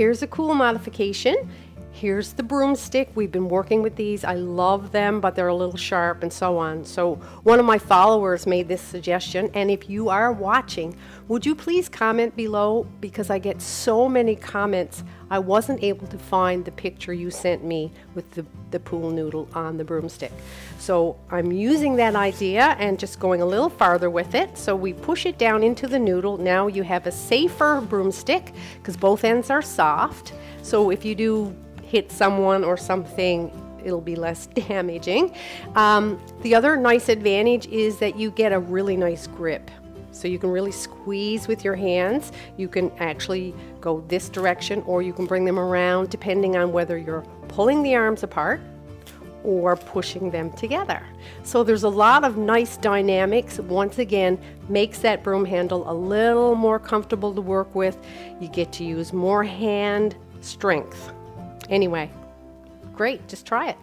Here's a cool modification. Here's the broomstick. We've been working with these. I love them, but they're a little sharp and so on. So one of my followers made this suggestion. And if you are watching, would you please comment below? Because I get so many comments. I wasn't able to find the picture you sent me with the, the pool noodle on the broomstick. So I'm using that idea and just going a little farther with it. So we push it down into the noodle. Now you have a safer broomstick because both ends are soft. So if you do hit someone or something, it'll be less damaging. Um, the other nice advantage is that you get a really nice grip. So you can really squeeze with your hands. You can actually go this direction or you can bring them around depending on whether you're pulling the arms apart or pushing them together. So there's a lot of nice dynamics. Once again, makes that broom handle a little more comfortable to work with. You get to use more hand strength. Anyway, great, just try it.